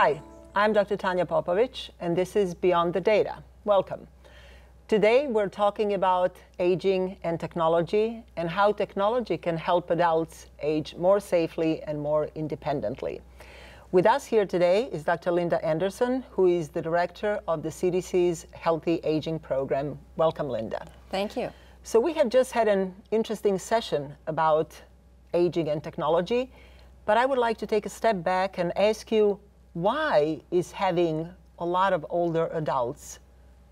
Hi, I'm Dr. Tanja Popovic, and this is Beyond the Data. Welcome. Today, we're talking about aging and technology and how technology can help adults age more safely and more independently. With us here today is Dr. Lynda Anderson, who is the director of the CDC's Healthy Aging Program. Welcome, Lynda. Thank you. So, we have just had an interesting session about aging and technology, but I would like to take a step back and ask you why is having a lot of older adults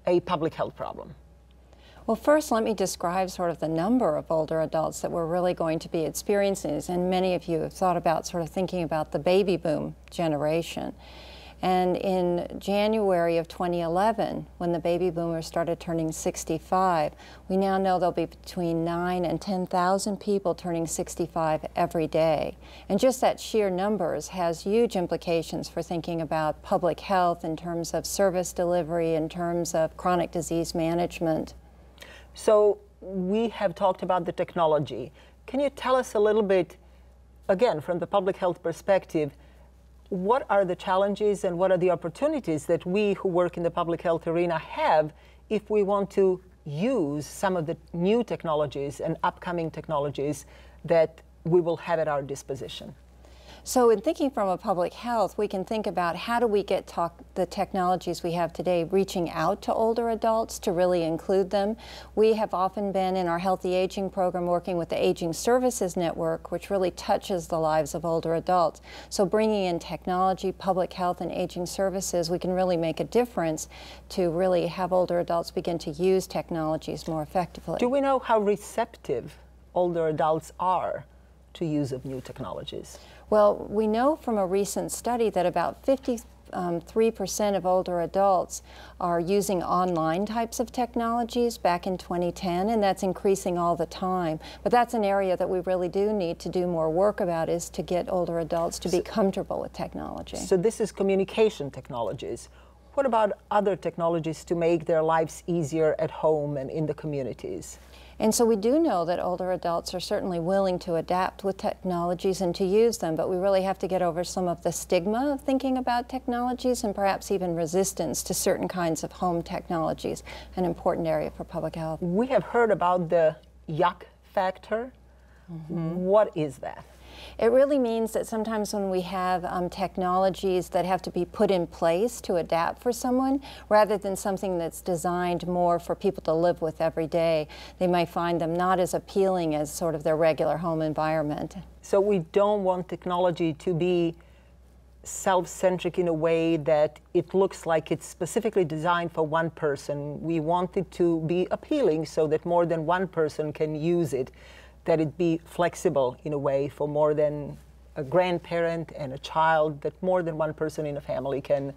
a public health problem? Well, first, let me describe sort of the number of older adults that we're really going to be experiencing. And many of you have thought about sort of thinking about the baby boom generation. And in January of 2011, when the baby boomers started turning 65, we now know there'll be between 9 and 10,000 people turning 65 every day. And just that sheer numbers has huge implications for thinking about public health in terms of service delivery, in terms of chronic disease management. So we have talked about the technology. Can you tell us a little bit, again, from the public health perspective, what are the challenges and what are the opportunities that we who work in the public health arena have if we want to use some of the new technologies and upcoming technologies that we will have at our disposition? So in thinking from a public health, we can think about how do we get the technologies we have today reaching out to older adults to really include them. We have often been in our Healthy Aging program working with the Aging Services Network, which really touches the lives of older adults. So bringing in technology, public health, and aging services, we can really make a difference to really have older adults begin to use technologies more effectively. Do we know how receptive older adults are to use of new technologies? Well, we know from a recent study that about 53% um, of older adults are using online types of technologies back in 2010, and that's increasing all the time. But that's an area that we really do need to do more work about is to get older adults to be comfortable with technology. So this is communication technologies. What about other technologies to make their lives easier at home and in the communities? And so we do know that older adults are certainly willing to adapt with technologies and to use them, but we really have to get over some of the stigma of thinking about technologies and perhaps even resistance to certain kinds of home technologies, an important area for public health. We have heard about the yuck factor. Mm -hmm. What is that? It really means that sometimes when we have um, technologies that have to be put in place to adapt for someone, rather than something that's designed more for people to live with every day, they might find them not as appealing as sort of their regular home environment. So we don't want technology to be self-centric in a way that it looks like it's specifically designed for one person. We want it to be appealing so that more than one person can use it that it be flexible in a way for more than a grandparent and a child, that more than one person in a family can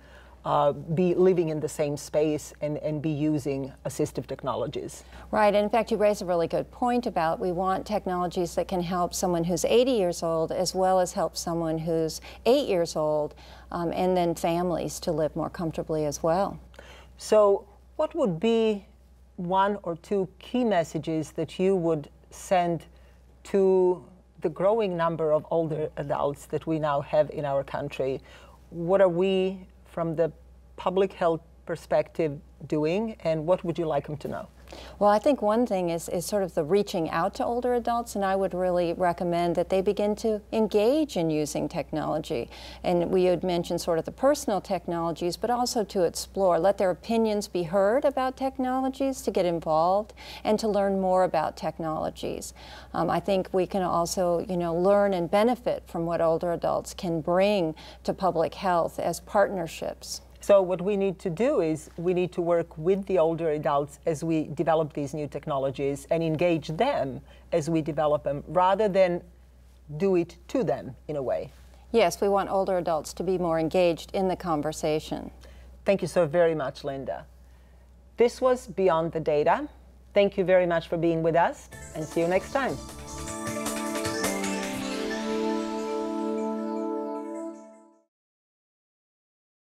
uh, be living in the same space and, and be using assistive technologies. Right, and in fact, you raise a really good point about we want technologies that can help someone who's 80 years old as well as help someone who's eight years old, um, and then families to live more comfortably as well. So, what would be one or two key messages that you would send to the growing number of older adults that we now have in our country. What are we, from the public health perspective, doing, and what would you like them to know? Well, I think one thing is, is sort of the reaching out to older adults, and I would really recommend that they begin to engage in using technology. And we had mentioned sort of the personal technologies, but also to explore, let their opinions be heard about technologies, to get involved, and to learn more about technologies. Um, I think we can also, you know, learn and benefit from what older adults can bring to public health as partnerships. So what we need to do is we need to work with the older adults as we develop these new technologies and engage them as we develop them rather than do it to them in a way. Yes, we want older adults to be more engaged in the conversation. Thank you so very much, Lynda. This was Beyond the Data. Thank you very much for being with us and see you next time.